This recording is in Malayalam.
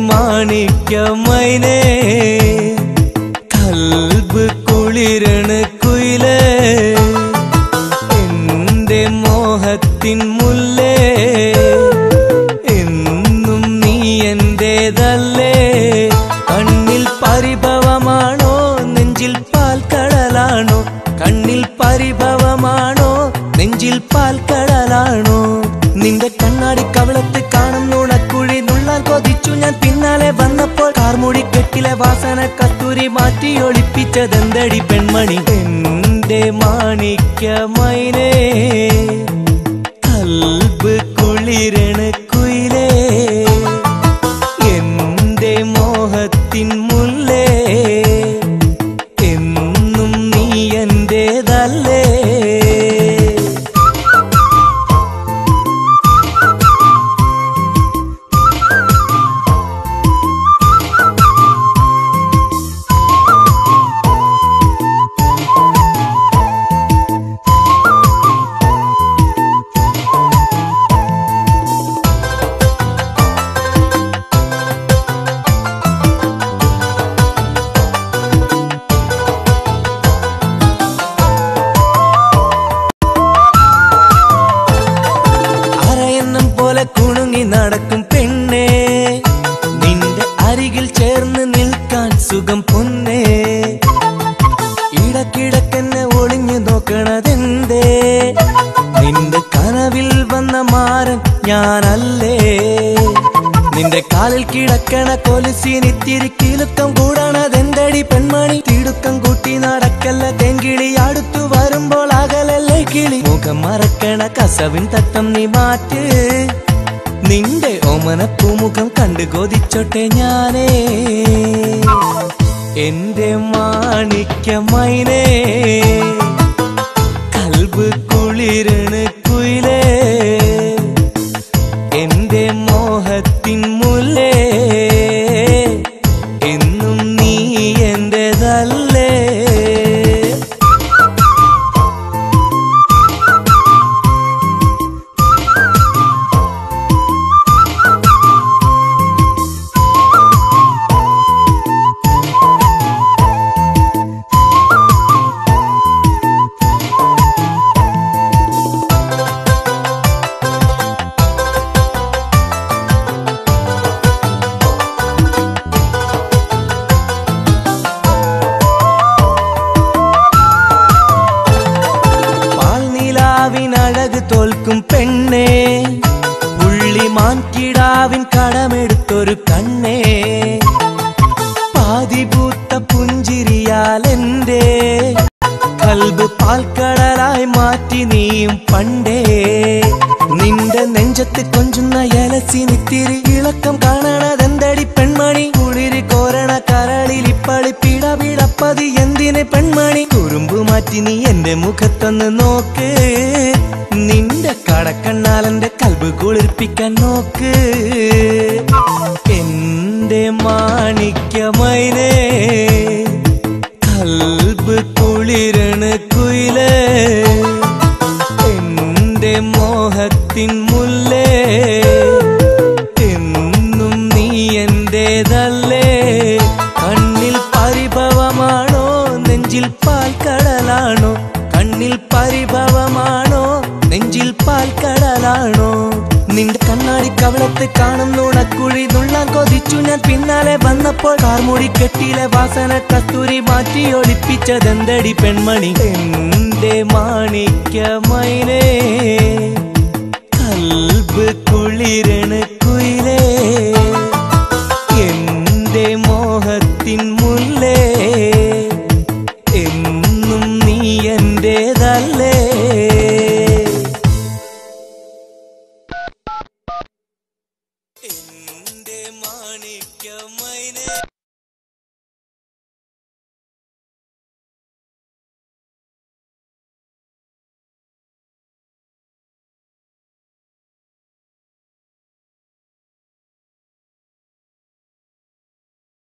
മാണിക്യമൈനേ കൽബ് കുളിരണ് കുയിലേ എന്റെ മോഹത്തിൻ മുല്ലേ എന്നും നീ എന്റേതല്ലേ കെട്ടിലെ വാസന കസ്തൂരി മാറ്റി ഒളിപ്പിച്ചതെന്തടി പെൺമണി? എന്റെ മാണിക്യമൈനേ. പോലെ കുണുങ്ങി നടക്കും പെണ്ണേ. നിന്റെ അരികിൽ ചേർന്ന് നിൽക്കാൻ സുഖം പൊന്നേ. ഇടക്കിടക്കെന്നെ ഒളിഞ്ഞു നോക്കണതെന്തേ? നിന്റെ കനവിൽ വന്ന മാരൻ ഞാനല്ലേ? നിന്റെ കാലിൽ കിടക്കണ കൊലുസിനിത്തിരി കിലുക്കം കൂടണതെന്തടി പെൺമണി? തിടുക്കം കൂട്ടി നടക്കല്ല തെങ്കിളി അടുത്തു വരുമ്പോൾ അകലല്ലേ കിളി? മുഖം മറക്കണ കസവിൻ തട്ടം നീ മാറ്റ്. നിന്റെ ഓമനപ്പൂമുഖം കണ്ടു കൊതിച്ചോട്ടെ ഞാനേ. എന്റെ മാണിക്യമൈനേ. കൽബ് കുളിരണ പാൽനിലാവിനഴക് പെണ്ണേ. പെണ്ണേ പുള്ളിമാൻകിടാവിൻ കടമെടുത്തൊരു കണ്ണേ. പാതിപൂത്ത പുഞ്ചിരിയാൽ എന്റെ കൽബ് പാൽക്കടലായി മാറ്റി നീയും പണ്ടേ. നിന്റെ നെഞ്ചത്ത് കൊഞ്ചുന്ന ഇലസിനിത്തിരി ഇളക്കം കാണണതെന്തടി പെൺമണി? കുളിരി കോരണ കരളിൽ ഇപ്പളി പിടപിടപ്പതി എന്തിനെ പെൺമണി? കുറുമ്പ് മാറ്റി നീ എന്റെ മുഖത്തൊന്ന് നോക്ക്. കടക്കണ്ണാലെന്റെ കൽബ് കുളിർപ്പിക്കാൻ നോക്ക്. എന്റെ മാണിക്യമൈനേ കൽബ് കുളിരണ കുയിലേ എന്റെ മോഹത്തിൻ മുല്ലേ എന്നും നീ എന്റേതല്ലേ. കണ്ണിൽ പരിഭവമാണോ നെഞ്ചിൽ പാൽക്കടലാണോ കണ്ണിൽ പരിഭവമാണോ നെഞ്ചിൽ പാൽക്കടലാണോ? നിന്റെ കണ്ണാടി കവളത്ത് കാണുന്നു കുഴി നുള്ള കൊതിച്ചു ഞാൻ പിന്നാലെ വന്നപ്പോൾ കാർമുടി കെട്ടിയിലെ വാസന കസ്തൂരി മാറ്റി ഒളിപ്പിച്ചതെന്തടി പെൺമണി? എന്റെ മാണിക്യമൈനേ കൽബ് കുളിരണ് In